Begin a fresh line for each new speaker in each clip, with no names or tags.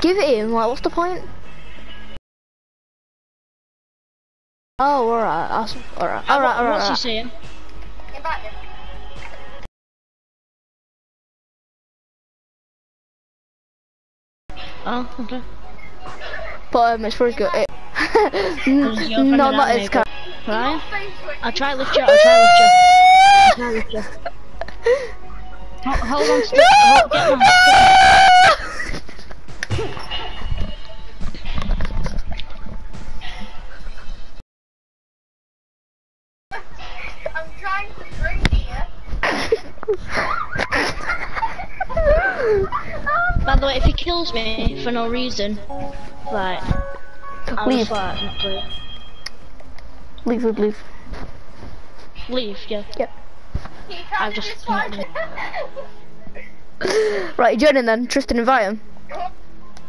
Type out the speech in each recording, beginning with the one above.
Give it him. Like, what's the point? Oh, alright. Awesome. Alright. Alright. Alright.
What's he
alright.
saying? Oh, okay.
But um, it's pretty good. It,
Does your friend
no, not his car.
Right? I'll try lift you. I'll try lift you. I'll try lift you. Hold, hold on. Stick, hold, get my,
I'm trying to drink here.
By the way, if he kills me for no reason, like, I'll
Leave.
just like, not do it.
Leave, leave, leave.
leave, yeah.
Yep.
I've just-
Right, you joining then? Tristan, invite him.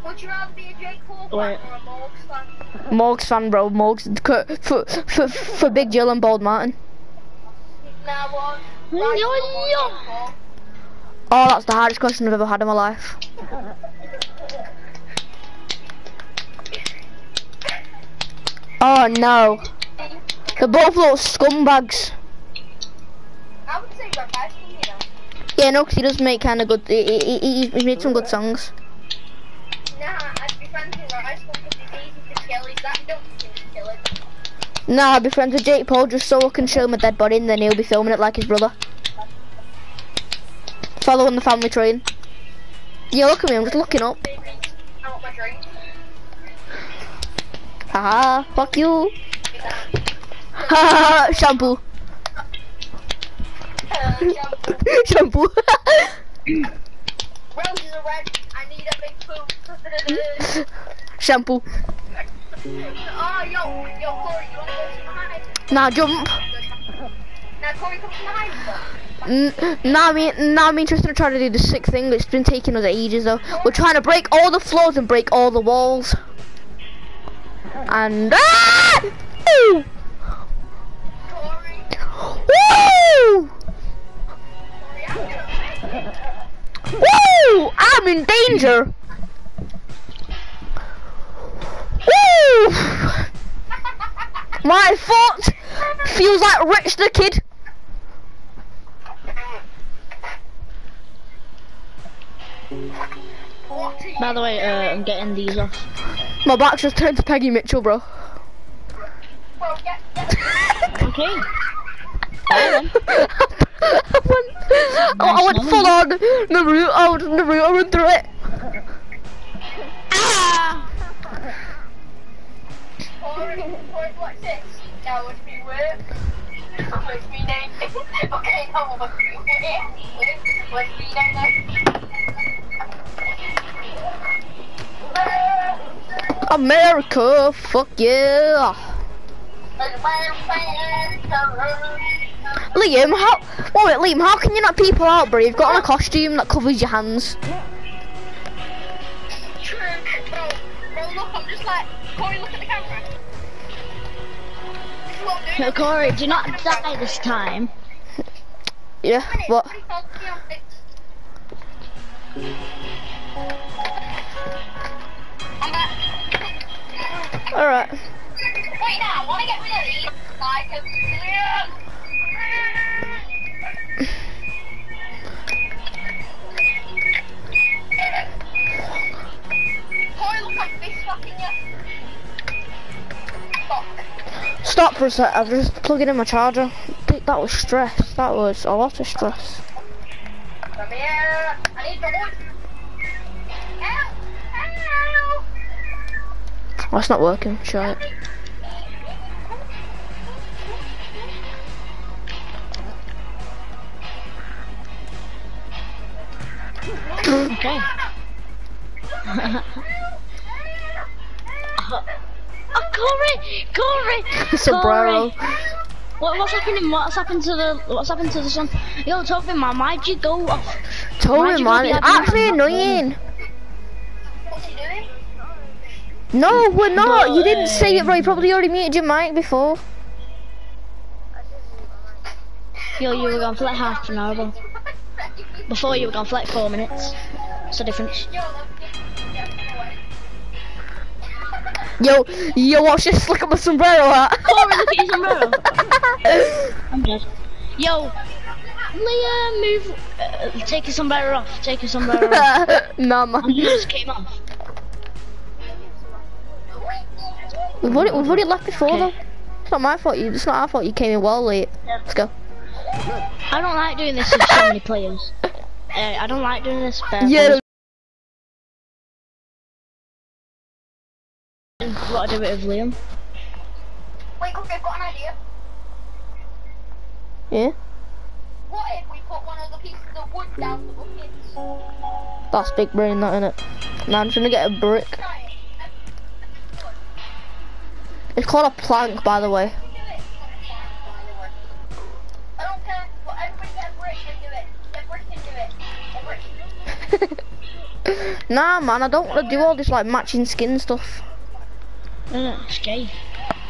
Would you rather be a Jake Paul
Wait.
fan or a Morgz fan?
Morgz fan, bro. Morgz for for for Big Jill and Bald Martin.
Now one.
Yo,
Right,
yo.
Jake Paul.
Oh, that's the hardest question I've ever had in my life. Oh no, they're both little scumbags.
I would say Red Rice, you know.
Yeah, no, 'cause he does make kind of good. He, he, he, he made some good songs.
Nah,
I'll be friends with Jake Paul just so I can show him a dead body and then he'll be filming it like his brother. Following the family train. Yeah, look at me, I'm just looking up.
Baby, I want my drink.
Haha, fuck you. Haha, shampoo.
Uh, shampoo.
shampoo.
Roses are red. I need a big poop.
shampoo.
Oh?
Now jump.
Now, Corey, come behind.
Now me, now me Tristan are trying to do the sick thing. It's been taking us ages though. We're trying to break all the floors and break all the walls. And ah! Woo! Woo! Woo! I'm in danger. Woo! My foot feels like Rich the Kid.
What are you
By the way, uh, I'm getting these off.
My back just turned to Peggy Mitchell, bro.
Bro, get, get.
Okay.
I went, I, I went full on Naruto, I went Naruto run through it.
Ah!
This? Now watch me whip. Watch me name. okay, now watch me whip. Watch me name.
America, fuck yeah. Liam, how? Wait, Liam, how can you not people out, bro? You've got on a costume that covers your hands.
True, bro. Bro, look, I'm just like, Corey, look at the camera.
No, Corey, do not die this time.
Yeah. What?
Pretty salty on it. I'm back.
All right.
Wait now, I want to get rid of these. Like
For a sec. I'm just plugging in my charger. That was stress. That was a lot of stress.
Come here. I need. Ow.
Oh, it's not working. Shit. Sombrero.
What, what's happening? What's happened to the? What's happened to the sun? Yo, Tobin, man, why'd you go off? Why'd
Toby, man,
go
it's actually annoying.
What's he doing?
No, we're not. You didn't say it right. You probably already muted your mic before.
Yo, you were gone for like half an hour. bro. Before you were gone for like four minutes. What's the difference?
Yo, look, get, get away.
Yo, yo, watch this. Look at my sombrero hat.
Look at sombrero. I'm dead. Yo, Leah, move. Uh, take your sombrero off. Take your sombrero off.
nah, man.
And just came off.
We've already, we've already left before
Okay.
though. It's not my fault. You. It's not our fault. You came in well late.
Yeah.
Let's go.
I don't like doing this with so many players. Uh, I don't like doing this.
Yeah.
players. What I do it with Liam.
Wait, okay, I've got an idea.
Yeah.
What if we put one of the pieces of wood down the buckets?
That's big brain, that innit? Now I'm trying to get a brick. It's called a plank, by the way.
Do it. I don't care. But everybody get a brick and do it. Get brick and do it. Get brick.
nah, man, I don't want to do all this like matching skin stuff.
Uh, it's gay.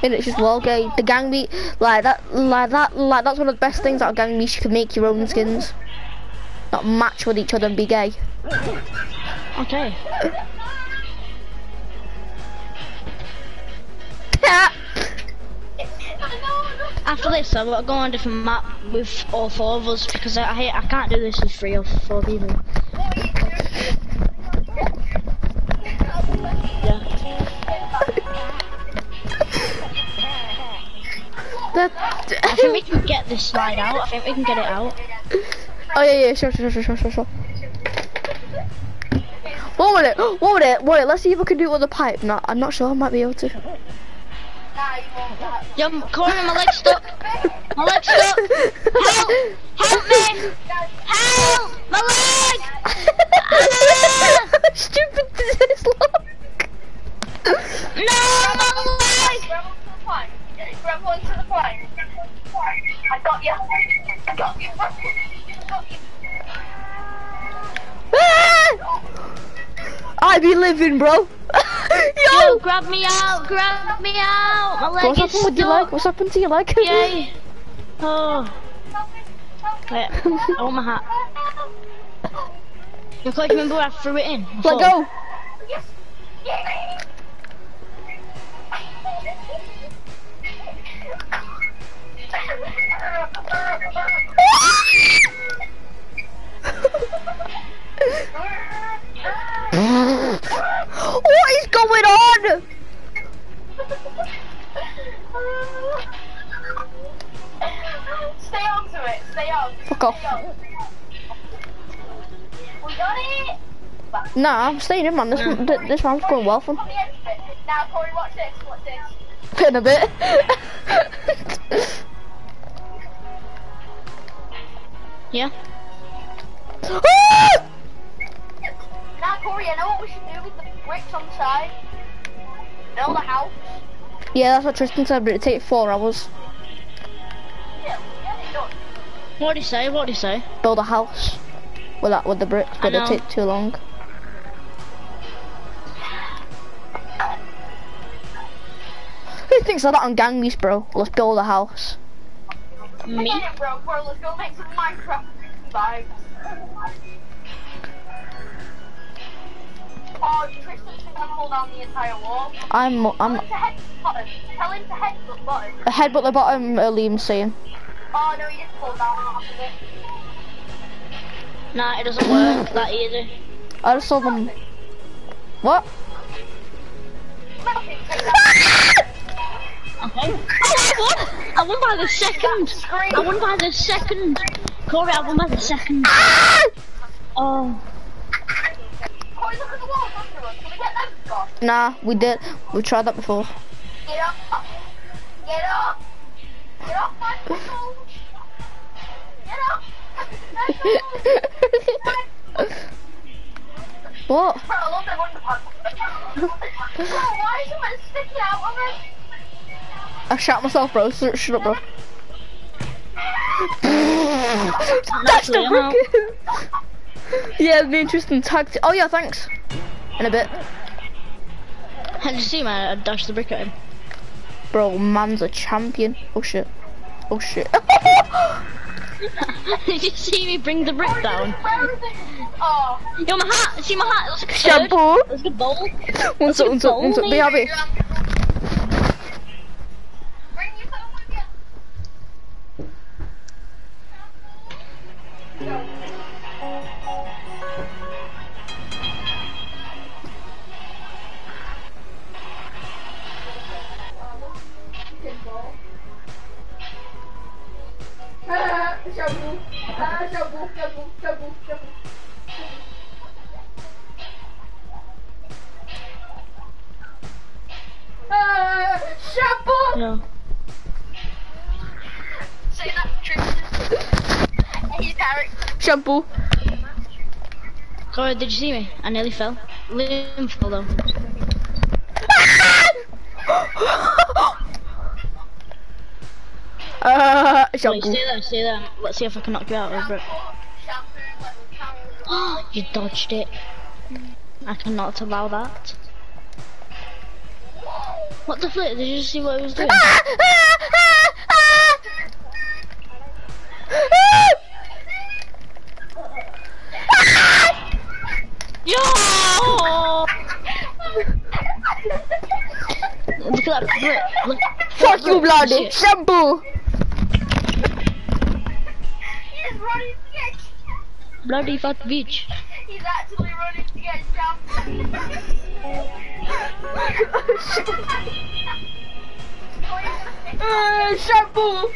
And it's just well gay. The Gang Beast, like that, like that, like that's one of the best things about Gang Beast. You can make your own skins, not match with each other and be gay.
Okay. After this, I've got to go on a different map with all four of us because I I, I can't do this with three or four people. Think we can get this slide out. I think we can get it out.
oh yeah, yeah, sure, sure, sure, sure, sure, sure. What would it? What would it? What? Let's see if I can do it with a pipe. No, I'm not sure. I might be able to.
Nah, you won't.
Yo, Corey, my leg's stuck. My leg's stuck. Help! Help me! Help! My leg! Ah!
Stupid this look.
No, my leg!
Grab onto the plank. Grab onto the plank. I got you. I got you. I got you.
I be living, bro.
Yo,
Yo.
grab me out! Grab me out! My leg
What's happened with your leg?
stuck.
What's happened to your leg?
Yay! Oh, wait, I want my hat. You can't remember where I threw it in.
Let go.
Yes.
What is going on?
Stay on to it. Stay on.
Fuck off.
Stay on. We got it.
Nah, I'm staying in, man. This th- this round's going well for me.
On the end of it. Now, Corey, watch this. Watch this.
In a bit.
Yeah? Ah!
Now, Corey, I know what we should do with the bricks on the side. Build a house.
yeah, that's what Tristan said, but it'd take four hours.
Yeah, get.
What did he say? What did he say?
Build a house with that with the bricks, but it'd
know.
take too long. Who thinks of that on Gang Beasts, bro? Let's build a house.
Me?
Get it, bro. Bro, let's go make some Minecraft vibes. Oh, Tristan's gonna pull down the entire wall.
I'm I'm
him head button. Tell him to head the button.
a headbutt the bottom. Uh, Liam's saying.
Oh no, he just pulled down half of it.
Nah, it doesn't work that easy.
I just saw them. What?
Nothing, take that.
Okay. Oh, I won! I won by the second! I won by the second! Corey, I won by the second. Oh.
Nah, we did. We tried that before.
Get up. Get up. Get off my foothold. Get up.
what?
Bro, I love them underpants. Bro, why is it sticking out of it?
I shot myself, bro. Shut, shut up, bro. That's
Naturally, I'm out.
the brick. yeah, it'd be interesting. Tag. Oh yeah, thanks. In a bit,
and you see, man, I dashed the brick at him.
Bro, man's a champion. Oh shit. Oh shit.
Did you see me bring the brick down?
Oh.
Yo, my hat! See my hat! That's a
Shampoo!
That's a bowl!
One sec, one sec, one. Be happy.
Yeah. Acabou, acabou, acabou, acabou, acabou. Uh, Shabu! No.
Say that trick. He's Derek.
Shabu.
Cora, did you see me? I nearly fell. Liam fell though. Wait, stay there, stay there. Let's see if I can knock you out over it. you dodged it. I cannot allow that. What the flip? Did you see what it was doing? Yo! Look at that flip.
Fuck you, bloody shampoo.
Bloody fat bitch.
He's actually running to get jumped.
Uh, shampoo.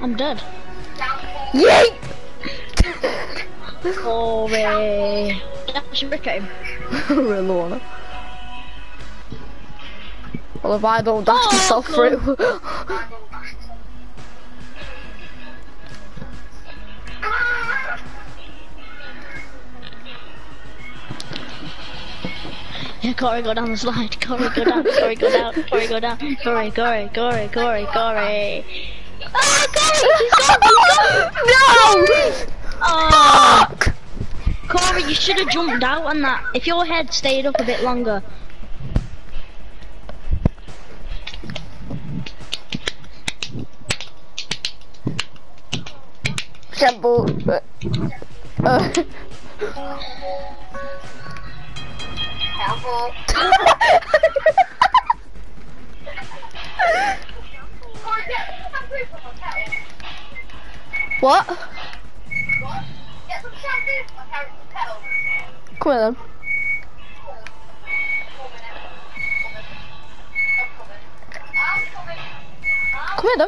I'm dead.
Yeet.
Corey. Dash and brick at him.
really wanna. Well, if I don't dash
Oh,
myself
cool.
through.
Yeah, Corey, go down the slide. Corey, go down. Corey, go down. Corey, go down. Corey, Corey, Corey, Corey, Corey. Ah, Corey, he's gone.
No!
Oh,
Fuck!
Corey, you should have jumped out on that. If your head stayed up a bit longer.
Shampoo. Uh,
Careful. Or get some shampoo from my kettle.
what?
What? Get some shampoo from my kettle- kettle.
Come here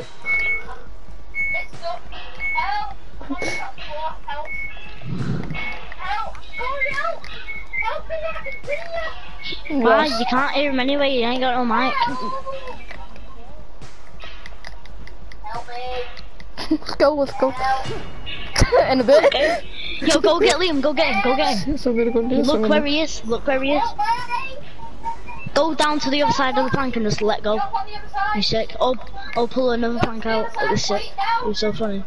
you!
Why? You can't hear him anyway. You ain't got no mic.
Help me!
let's go, let's go.
Help!
In a bit.
Yo, go get Liam. Go get him. Go get him.
So I'm gonna go do
Look
something.
where he is. Look where he is. Go down to the other side of the plank and just let go.
Jump on the other side.
He's sick. Oh, oh, pull another plank out. It was sick. It was so funny.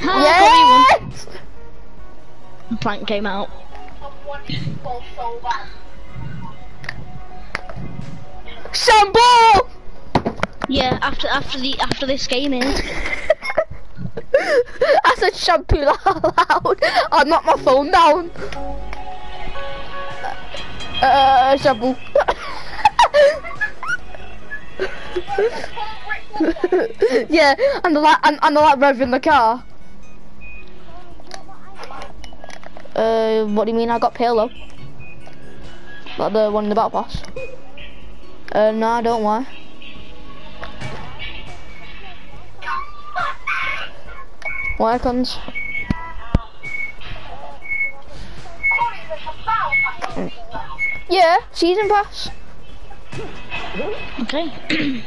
Yes!
The plank came out.
I want it to fall so bad.
Shampoo!
Yeah, after after the after this game is.
I said shampoo loud. I knocked my phone down. Uh, shampoo. yeah, and the light and, and the light rev in the car. Uh, what do you mean? I got Palo. Like the one in the battle pass. Uh, no, I don't. Why? Why icons?
Corey's like pass.
Yeah, season pass.
Okay.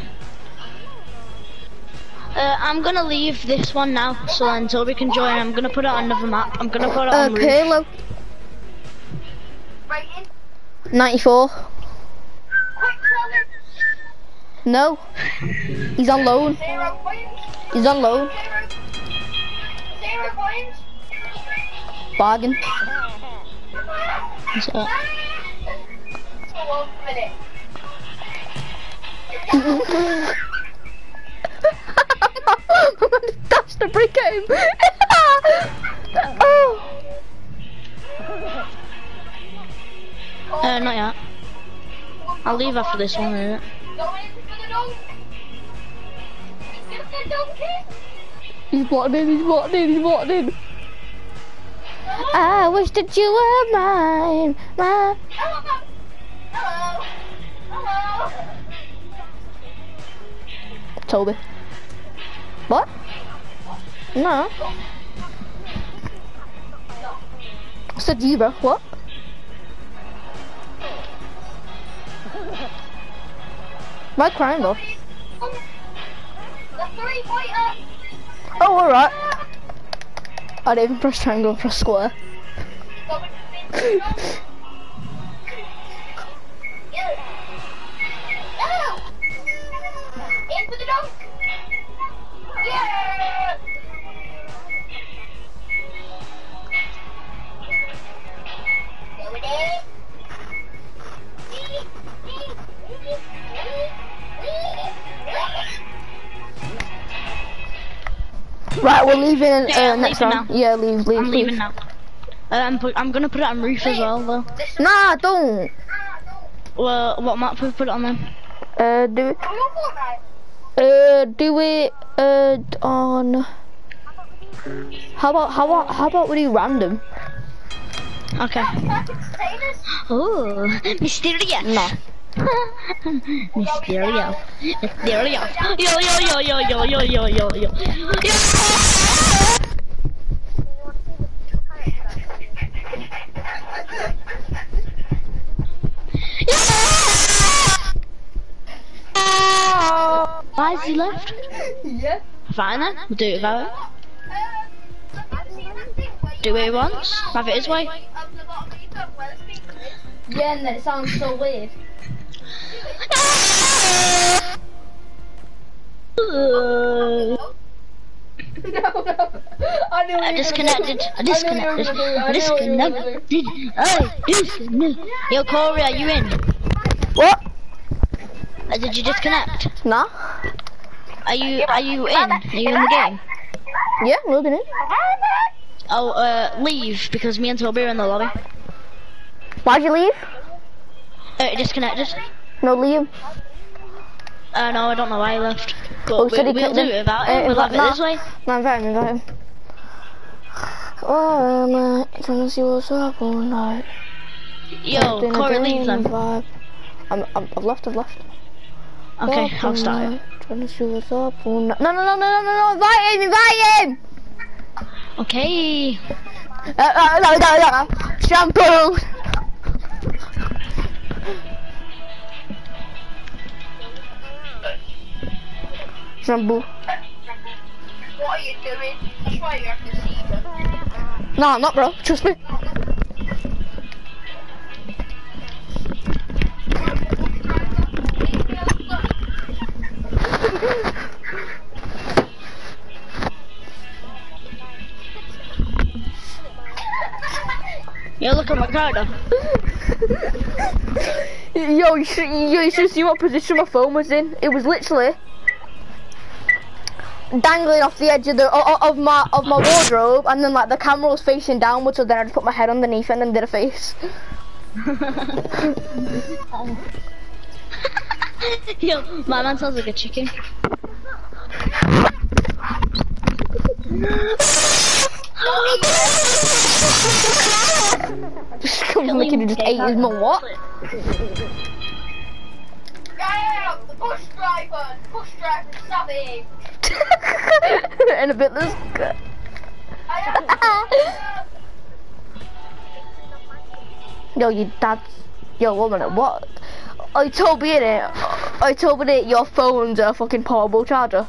uh, I'm gonna leave this one now, so then Toby can join. I'm gonna put it on another map. I'm gonna put it
Uh,
on roof.
Palo. 94. No. He's on loan. He's on loan.
Zero. Zero points.
Bargain.
So,
For one minute.
That's the brick game. oh.
uh, not yet. I'll leave after this one.
He's gonna dunk it.
He's walking in, he's walking in, he's walking in. I wish that you were mine. mine.
Hello. Hello. Hello.
Toby. What? No. I said you, bro. What? Why crying, though? Oh, alright. I didn't even press triangle, press square.
Yeah,
I'm
next round.
now.
Yeah, leave, leave,
I'm
leave.
leaving now. Uh, I'm, put, I'm gonna put it on roof as well, though.
Nah, don't.
Well, what map we put it on then?
Uh, do it.
We?
Uh, do it. Uh, on. How about how about how about we do random?
Okay. Oh, mysterious.
No.
Mysterio. Mysterio. Yo, yo, yo, yo, yo, yo, yo, yo, yo. Yo! Why is he left?
Yeah.
Fine then, we'll do it without it.
I've seen that thing where you
Do it once, have it his way.
like up the bottom of your tongue where the speaker is.
Yeah, and then it sounds so weird. No, no. I knew
I disconnected. I disconnected. I disconnected. I disconnected. Yo, Corey, are you in?
What?
Uh, did you disconnect?
Nah.
Are you Are you in? Are you in the game?
Yeah, loading in.
Oh, uh, leave because me and Toby are in the lobby.
Why'd you leave?
Uh, it disconnected.
No, Liam.
Uh, no, I don't know why he left. But
Oh,
we,
he
we'll do it without
uh,
him. We'll have it this way.
No, invite him, invite him. Oh, man, trying to see what's up all night.
Yo, Corey, leave
vibe. I'm, I'm, I've left, I've left.
Okay, I'll start it.
Trying to see what's up all night. No, no, no, no, no, no, no, invite him, invite him!
Okay.
Uh, uh, no, no, no, shampoo! Shampoo.
What are you doing? That's why you have to see them.
No, I'm not, bro. Trust me.
Yo, look at my character.
Yo, you should, yo, you should see what position my phone was in. It was literally dangling off the edge of the of my of my wardrobe, and then like the camera was facing downwards, so then I just put my head underneath and then did a face.
Yo, my man sounds like a chicken.
Just come looking and just ate his mum. What?
Yeah, the bus driver, the bus driver savage.
and a bit less.
I
Yo, you dad's. Yo, one minute. What? I told me in it. I told me that your phone's a fucking portable charger.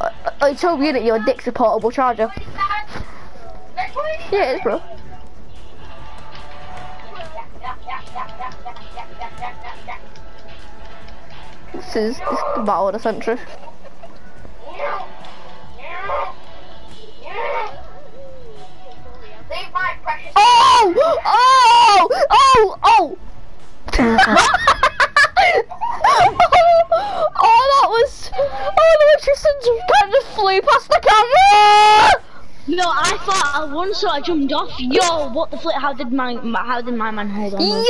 I, I told me that your dick's a portable charger.
am. Let's go in.
Yeah, it is, bro. This is, this is the battle of the century. Oh! Oh! Oh! Oh! oh, that was. Oh, the just kind of flew past the camera!
Yo, I thought I won, so I jumped off. Yo, what the flip? How did my, how did my man hold on?
Yank!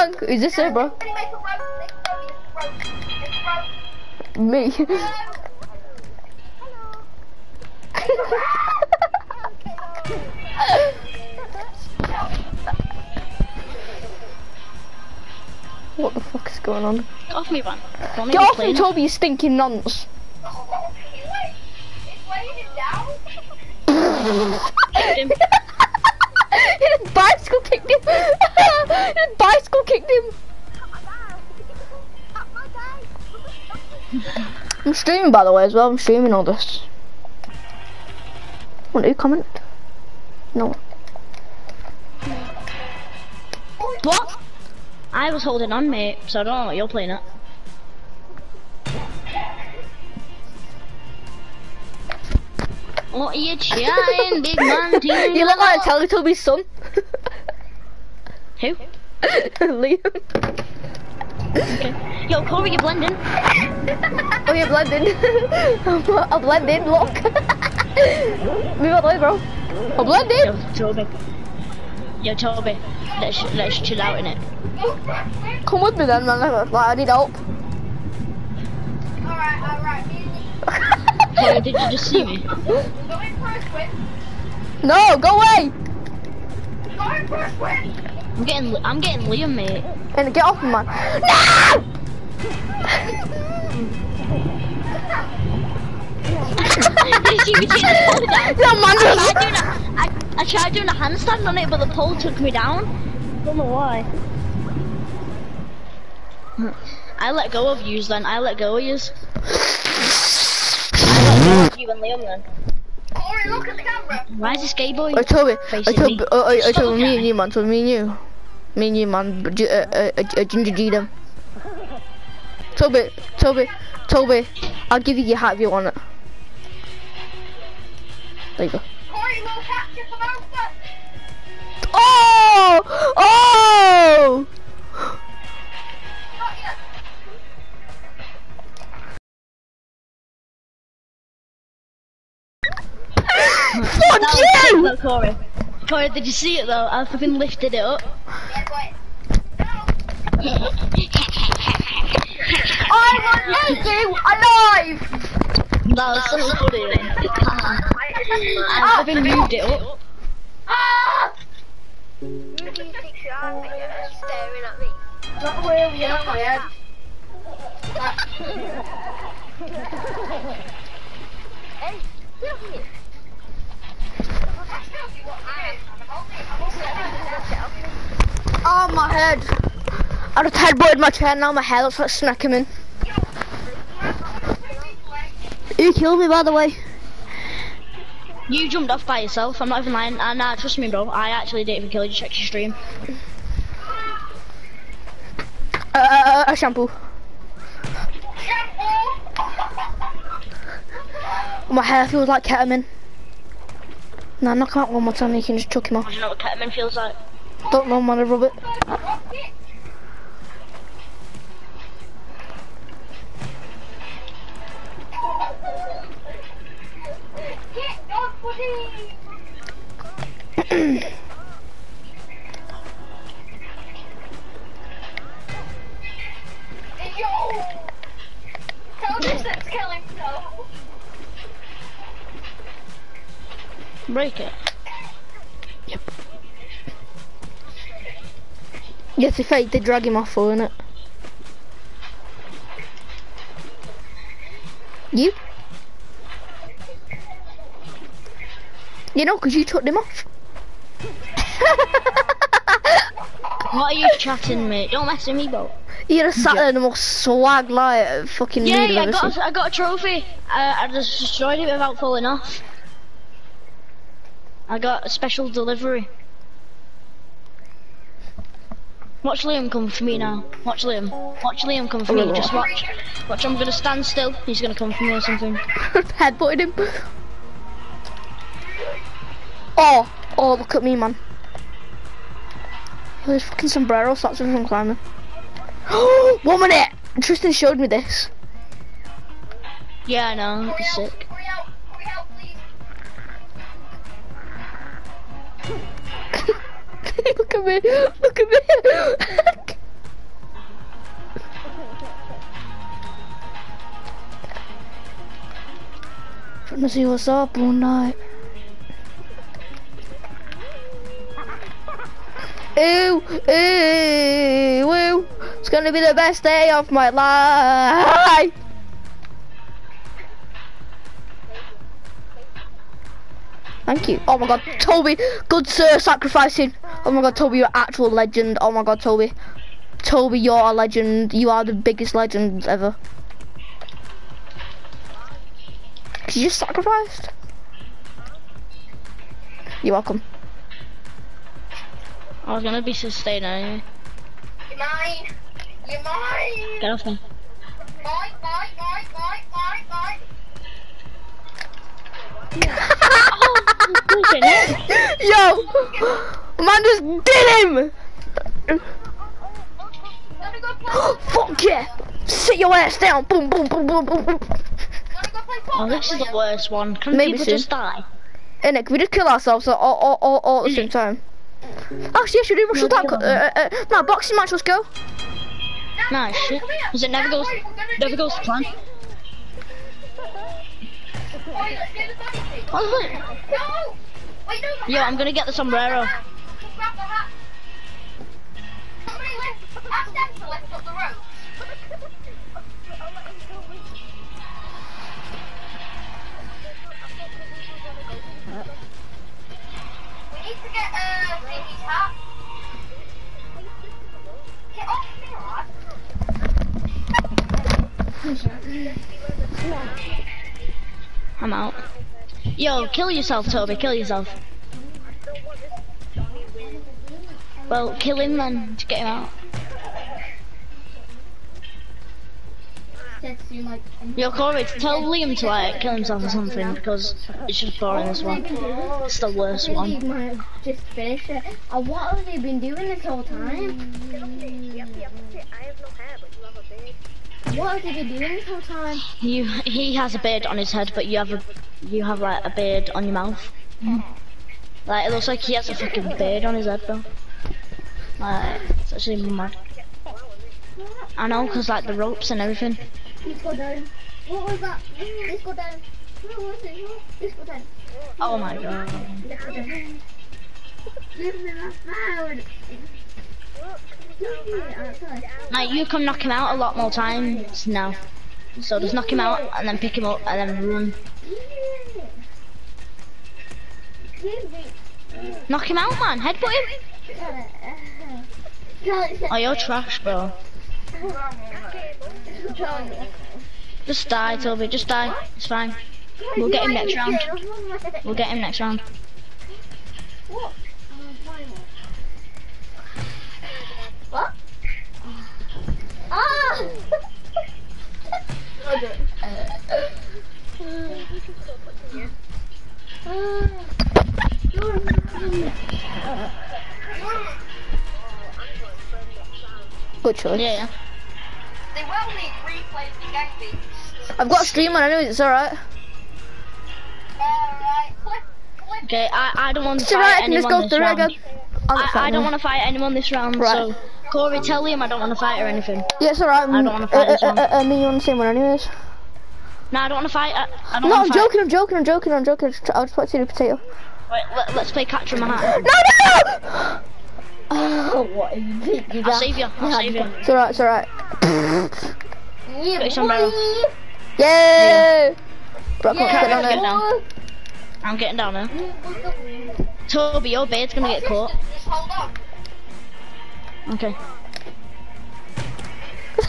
Yank! Is this it, bro?
Make
What the fuck is going on?
Get off me, man.
Get off me. Toby, you stinking nonce.
He's like, he's laying it
him.
His bicycle kicked him. His bicycle kicked him. I'm streaming by the way as well. I'm streaming all this. Want to comment? No.
What? I was holding on, mate, so I don't know what you're playing at. What are you trying, big man? Do
You look like a Teletubby's son.
Who?
Liam.
Okay. Yo, Corey, you're blending.
Oh, you're blending. I'll blend in, look. Move out the way, bro. I'll blend in.
Yo. Yo, Toby. Let's, let's chill out in it.
Come with me then, man. Like, I need help.
Alright, alright, me and you.
Corey, did you just see me?
Going first win.
No, go away.
Going first win.
I'm getting, I'm getting Liam, mate.
And get off me, man. No!
Did you see me take the pole down?
Yeah, man.
I tried, doing a, I, I tried doing a handstand on it, but the pole took me down. Don't know why. I let go of yous then. I let go of yous. I let go of you and Liam then.
Corey, look at the camera.
Why is this gay boy?
I told you. I told.
me.
Uh, I, I
Stop
told me and you, man. Told me and you. Me and you, man. but Uh, uh, uh, Ginger G them. Toby, Toby, Toby. I'll give you your hat if you want it. There you go.
Corey, little capture for Alpha.
Oh! Oh! Fuck you!
though, Corey. Corey, did you see it though? I fucking lifted it up.
I want you alive.
That was so funny. I fucking moved it up.
Ah! Staring at me. Not we are, my head. Hey, get off me.
Oh, my head. I just headbutted my chair, now my hair looks like smacking in. You killed me, by the way.
You jumped off by yourself. I'm not even lying. Uh, nah, trust me, bro. I actually didn't even kill you. Check your stream.
Uh, uh, uh, shampoo. My hair feels like ketamine. Nah, knock him out one more time, you can just chuck him off.
Do you know what ketamine feels like?
Don't know, man, I rub it.
Break it. Yep.
Yes, if I did drag him off for it. You? You know, 'cause you took him off.
What are you chatting, mate? Don't mess with me, bro.
You're a sat there the most swag like fucking
Yeah, yeah, I got, a, I got a trophy. I, I just destroyed it without falling off. I got a special delivery. Watch Liam come for me now. Watch Liam. Watch Liam come for me. Oh, just watch. Watch, I'm gonna stand still. He's gonna come for me or something.
Headbutted him. Oh, oh, look at me, man. There's fucking sombrero stops him from climbing. One minute! Tristan showed me this.
Yeah, I know. It's sick.
Hurry out, hurry
look at me, look at me. Trying to see what's up all night. Ew, ew, ew. gonna be the best day of my life. Thank you. Oh my god, Toby, good sir, sacrificing. Oh my god, Toby, you're actual legend. Oh my god, Toby. Toby, you're a legend. You are the biggest legend ever. You just sacrificed. You're welcome.
I was gonna be sustained anyway.
You're mine. You're mine.
Get off me.
Mine, mine, mine, mine, mine, mine.
Bullshit?
Yo, man just did him.
Wanna go play?
Fuck yeah. Sit your ass down. Boom, boom, boom, boom, boom, boom.
Wanna go play
Oh, this is the worst one. Can
Maybe
people
soon.
just die?
And Nick, we just kill ourselves all, all, all, all at the same mm. time. Actually, yeah, should we rush
No,
that? Uh, uh, no, boxing match. Let's go.
Nah, shit.
Come here.
Because it never goes,
wait, we're gonna
never goes to plan.
bunny Wait, let's do the bunny thing.
Oh, look.
No! Wait, no,
Yo. I'm gonna get the sombrero. I'm out. Yo, kill yourself, Toby. Kill yourself. Well, kill him then to get him out. Yo, Corey, tell Liam to like kill himself or something because it's just boring this one. It's the worst one.
Just finish it. Uh, what have they been doing this whole time? What have they been doing this whole time?
You, he has a beard on his head, but you have a, you have like a beard on your mouth. Like it looks like he has a fucking beard on his head though. Like it's actually mad. I know, cause like the ropes and everything.
Let's go down. What was that? Let's go down. What was it? Let's go down.
Oh my god. Now you can knock him out a lot more times now. So just knock him out and then pick him up and then run. Knock him out, man. Headbutt him. Oh, you're trash, bro. Just die, Toby. Just die. It's fine. We'll get him next round. We'll get him next round.
What?
Good choice.
Yeah, yeah.
They will need replays to Gang Beasts.
I've got a stream on anyways. It's alright.
Alright, click, click.
Okay, I, I don't want to
It's
fight
alright. I can just
anyone
go
this round.
again. I'm
I, I don't want to fight anyone this round,
Right.
so Corey, tell him I don't want to fight or anything.
Yeah, it's alright.
I don't wanna fight
uh,
this
uh,
one.
uh, uh, me on the same one anyways.
No, I don't want to fight. I, I don't
No, I'm
fight.
joking. I'm joking. I'm joking. I'm joking. I'll just put to the potato.
Wait, let, let's play catch in my hat.
No, no, no!
Oh, what you did, you
I'll save you. I'll save you.
It's alright. It's alright.
yeah, your sombrero.
Yay! Bro, come on,
Yeah.
get down
Get
there.
down. I'm getting down now. Toby, your beard's gonna get caught.
Just hold on.
Okay.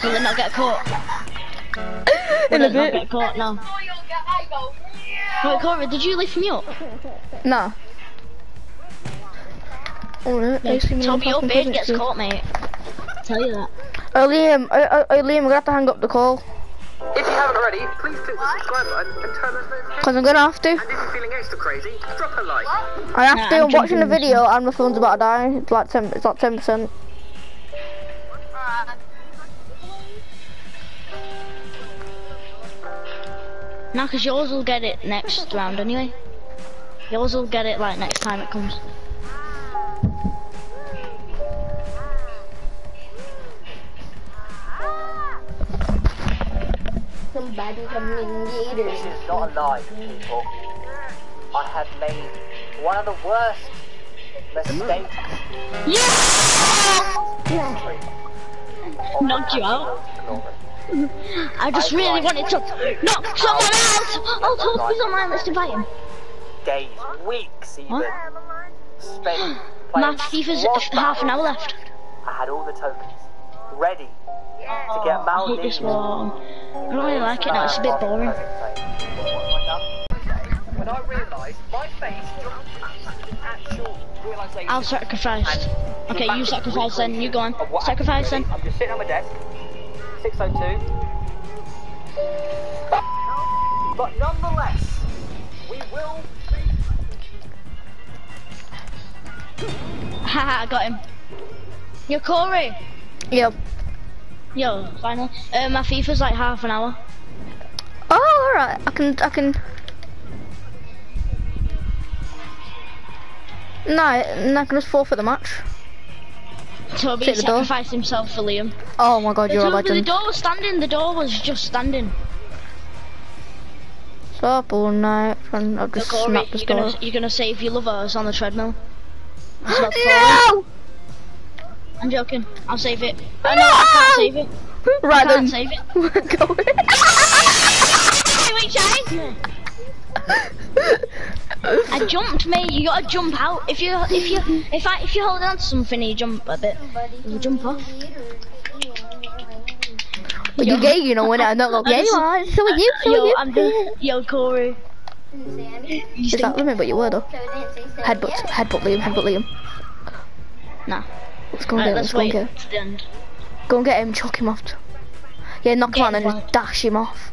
Will it not get caught?
In
Will
a
it not
bit.
get caught? No.
Oh, get, I go.
Wait, Corey, did you lift me up?
No. Alright,
Like,
ice
Toby, your
popcorn
beard gets caught, mate. tell you that.
Oh, Liam, uh, uh, Liam, we're gonna have to hang up the call.
If you haven't already, please click the subscribe button and turn those notifications.
Because I'm gonna have to.
And if you're feeling extra crazy, drop a like.
I have
Nah,
to.
I'm
I'm watching the video and my phone's about to die. It's like 10, it's like 10%.
Alright.
No, because yours will get it next round anyway. Yours will get it like next time it comes.
Somebody come in.
This is not a lie, people. I have made one of the worst mistakes.
Yeah! Knocked you out. I just really wanted to knock someone out. Oh, Toby's online. Let's invite him.
Days, weeks even.
What?
Spent
My FIFA's half an hour left.
I had all the tokens ready to get
I hate this one. I don't really like it now. It's a bit boring.
When I realised my face dropped in actual realisation.
I'll sacrifice. Okay, you
dramatic
sacrifice then. You go on.
of
Sacrifice then.
I'm just sitting on my desk. 602. But nonetheless, we will
Haha, I got him. Yo, Corey.
Yep.
Yo, final. Uh, my FIFA's like half an hour.
Oh, alright. I can, I can. No, no, I can just forfeit the match.
Toby
Take the door.
sacrificed himself for Liam.
Oh my god, you're a
Toby, the door was standing. The door was just standing.
Stop all night, and I've just
Corey,
snapped the
you're gonna, you're gonna save your lovers on the treadmill. It's about to fall.
No!
I'm joking. I'll save it. I know I can't save it.
Right
I
then.
can't save it.
We're going.
Hey, wait, Shane. I jumped, mate. You gotta jump out. If you, if you, if I, if you hold on to something, you jump a bit. You jump off.
But you're gay, you know, when I don't look
I
gay, you are. So are you, so
Yo,
are you.
I'm doing. Yo, Corey.
Didn't say anything.
You
Is that. But you were though.
So it didn't say so.
Headbutt,
Yeah.
headbutt Liam, headbutt Liam.
Nah.
Let's go and get him,
let's
let's go and get him.
the.
Go and get him, chuck him off. Yeah, knock him out and just dash him off.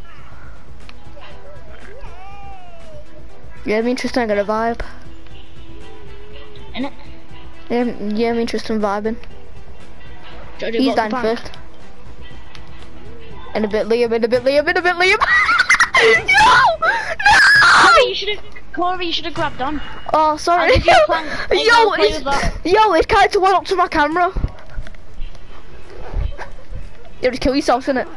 Yeah, me and Tristan got a vibe.
Innit?
Yeah, yeah, me and Tristan vibing.
Do you wanna do
He's
block
dying first. In a bit Liam, in a bit Liam, in a bit Liam. no! No!
Corey, you should have. Corey, you should have grabbed on.
Oh, sorry.
I'll give you a plank. Hey,
yo, it's, yo, it's kind of went up to my camera. You just kill yourself, innit?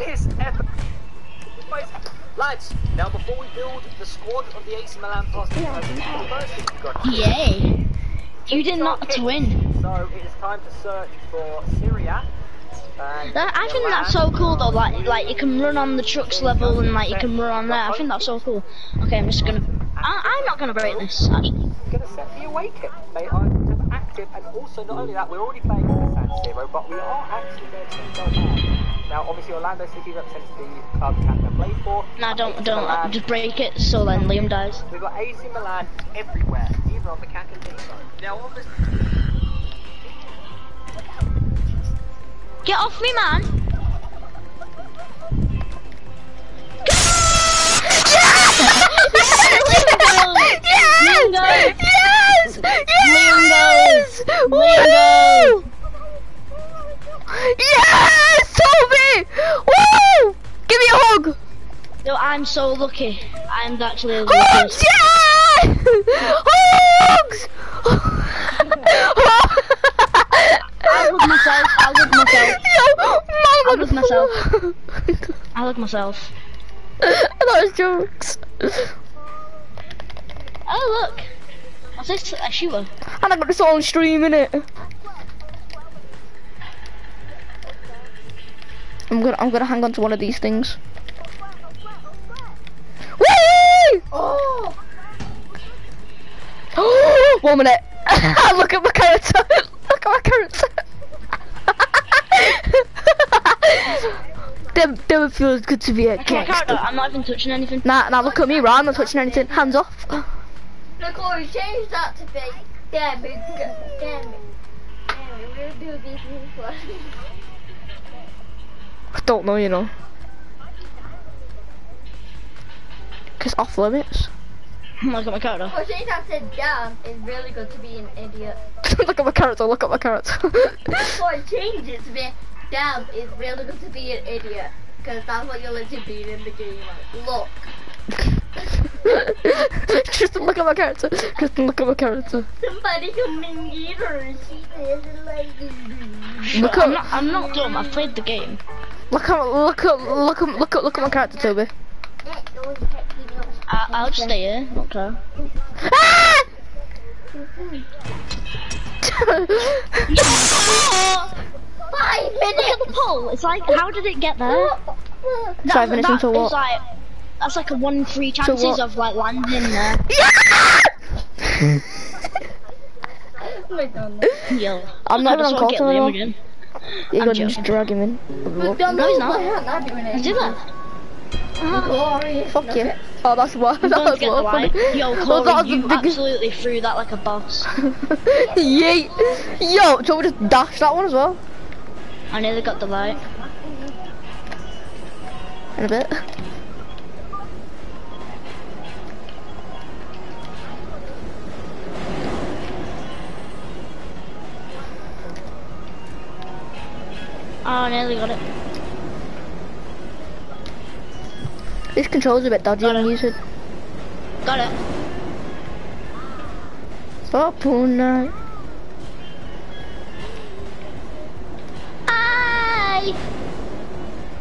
this epic. Right, Lads, now before we build the squad of the AC Milan plus the first thing we've got to do
Yay! You did not to win.
So it is time to search for Syria.
That, I think that's so cool though. Like, like you can run on the trucks level and like you can run on there. I think that's so cool. Okay, I'm just gonna. I, I'm not gonna break this. Actually.
going to set the away kit. They are active, and also not only that, we're already playing in San Siro, but we are actually going to go. Now, obviously, Orlando City represents the club Captain played for.
Nah, don't
AC
don't
Milan,
just break it so then Liam dies.
We've got AC Milan everywhere, even on the Captain Now, obviously.
Get off me, man!
Yes! Yes! Yes!
Lingo.
Woo! Yes! Toby! Woo! Give me a hug!
No, I'm so lucky. I'm actually a
Hugs!
lucky.
Yeah! Hugs!
I'll hug myself. I'll hug myself.
Yo, mama.
I'll hug myself. I'll hug myself.
that was jokes.
Oh look! What's this? A shooter.
And I got this on stream, innit? I'm gonna I'm gonna hang on to one of these things. Whee!
Oh!
one minute. Look at my character. Look at my character. Dem, dem it feels good to be a
my character. I'm not even touching anything.
Nah, nah, look at me, right? I'm not touching anything. Hands off.
Look, Corey, change that to be. Damn it. Damn it. Damn it. We'll do these first.
I don't know, you know. Cause off limits.
Look at my character.
Or change that to damn. It's really good to be an idiot.
look at my character. Look at my character.
Or change it to be damn. It's really good to be an idiot. Because that's what you're literally being in the game. Like, look.
Tristan, look at my character. Tristan, look at my character.
Somebody come and get her. She doesn't like this.
Look
I'm
at,
not. I'm not dumb. I've played the game.
Look at, look at, look at, look at, look at my character, Toby.
I, I'll just stay here. Okay.
Ah!
Five
Look at the pole. It's like, how did it get there? That-
Five minutes
that
into what?
is Like, that's like a one in three chances of like landing there.
McDonald's.
Yo,
I'm not
I just
even on
wanna
call
get
to
Liam
anyone.
again.
You're gonna just
joking.
drag him in.
McDonald's.
No, he's not.
Why aren't I doing
that.
Uh-huh.
Fuck you. Oh, that's
what.
That
going to
was
get the
more
Yo, Corey,
that
you
biggest-
absolutely threw that like a boss.
Yeet. Yo, so we just dash that one as well.
I nearly got the light.
In a bit.
Oh, I nearly got it.
This control's a bit dodgy
Got
when you use it.
Got it.
All night.
I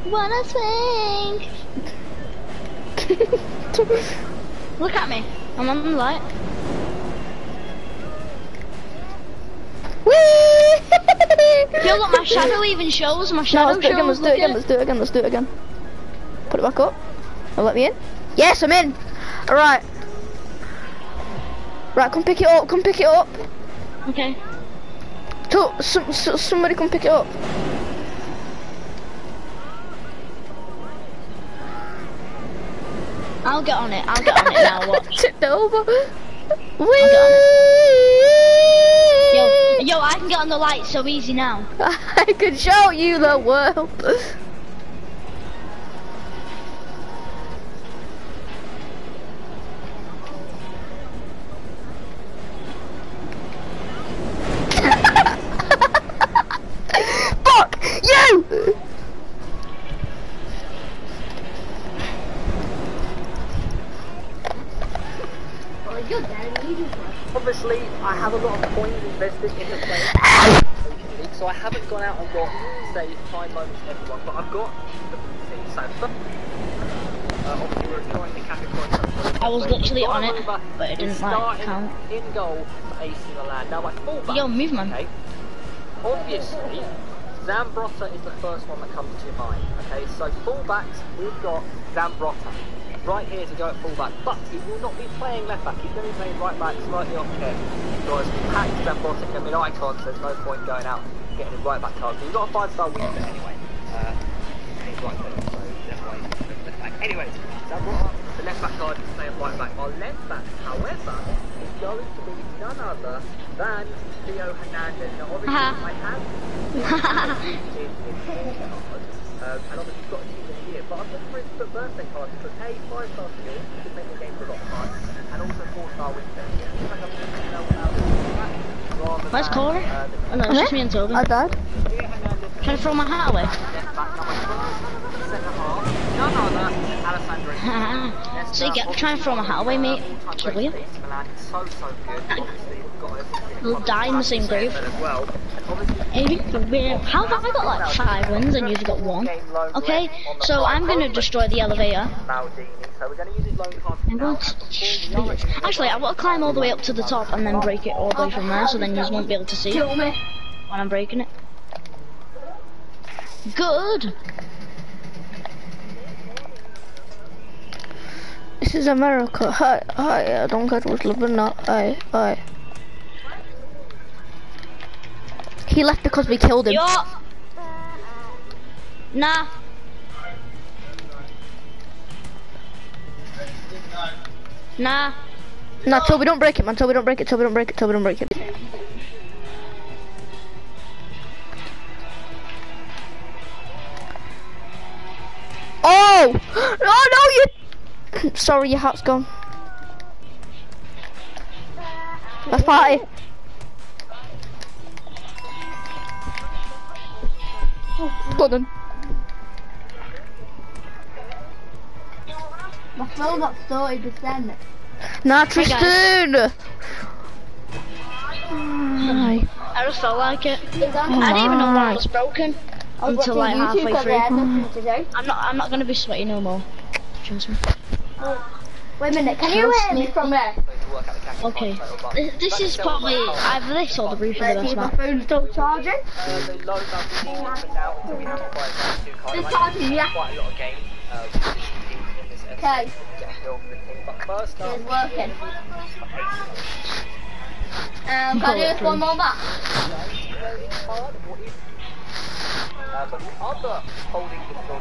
wanna swing. Look at me. I'm on the light. Yo, look, my shadow even shows. My
No,
shadow
let's do it again, let's do it again, let's do it again, let's do it again. Put it back up. Now let me in. Yes, I'm in. Alright. Right, come pick it up, come pick it up.
Okay.
Some, so, somebody come pick it up.
I'll get on it. I'll get on it now. Watch.
Tipped over.
Yo,
Whee!
Yo, I can get on the light so easy now.
I can show you the world.
It, but it didn't like
starting
count.
In goal for AC Milan. Now, my fullback.
Yo, move, man.
Okay. Obviously, Zambrotta is the first one that comes to your mind. Okay, so fullbacks, we've got Zambrotta. Right here to go at fullback, but he will not be playing left back. He's going to be playing right back, slightly off care. Because Pax Zambrotta can be an icon, so there's no point going out and getting his right back card. He's got a five star winger anyway. Uh, he's right there, so that's why he's left back. Anyways, Zambrotta, left back card is playing right back. Our left back, however, is going to be none other than Theo Hernandez. Now, obviously,
Uh-huh.
I have in, in um, and obviously got a team of the year, but I've looked for his birthday card because A, five star skill, he can make the game a lot of time, and also four star winter. It's like I'm thinking about rather
Where's
than,
Corey?
uh,
Oh no, it's just me and Toby.
I died.
Trying to throw my hat away.
left back number 12, centre half, none other than Alessandro. Yes,
so you get trying to throw my hat away, mate. Kill you.
for AC Milan. He's so, so good. Obviously, we've got everything.
We'll die in the same grave.
As well. And obviously,
Hey, How have I got like five wins and you've got one? Okay, so I'm gonna destroy the elevator.
Maldini. So we're going to use his loan card
I'm going to... Actually, I want to climb all the way up to the top and then break it all the way from there, so then you just won't be able to see it
me.
when I'm breaking it. Good.
This is America. Hi, hi. I don't get what's living that. Hi, hi. He left because we killed him.
Yo. Nah. Nah.
Nah, Toby, don't break it, man. Toby, don't break it. Toby, don't break it. Toby, don't break it. Oh! Oh no, you. Sorry, your hat's gone. Let's party. Go on then.
My phone got sorted percent.
Nah,
guys.
Tristan. Hi.
I just felt like it.
It's on.
I didn't even know that
Alright.
was broken
I was
until like
watching
halfway through.
I had nothing to do.
I'm not. I'm not gonna be sweaty no more. Trust me.
Wait a minute, can you hear me
me.
from there?
to work out the cash
Okay. This, this
that
is probably
I've help.
either this or the roof of the
Let's
best
my
map.
phone's still charging.
The low number for now until we have to buy a two card.
It's charging, yeah.
Quite a lot of games. With this team in this episode.
Okay.
Get a feel for the team. But first up,
It's working. Um, can I do this one more back?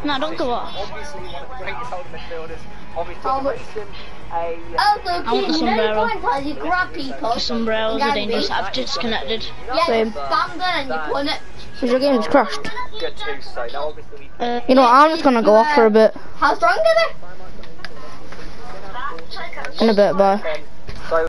No, don't go up.
Obviously, one of the greatest holding midfielders.
Oh, but-
Mason, a
Also,
want the
no
sombrero.
points as you grab people.
The sombreros are dangerous. I've disconnected.
Yeah,
Same.
stand there and you put it.
Because your game's crashed.
good too. So now, obviously, we
Uh,
You know what, I'm just gonna go off for a bit.
How strong are they?
In a bit, bye.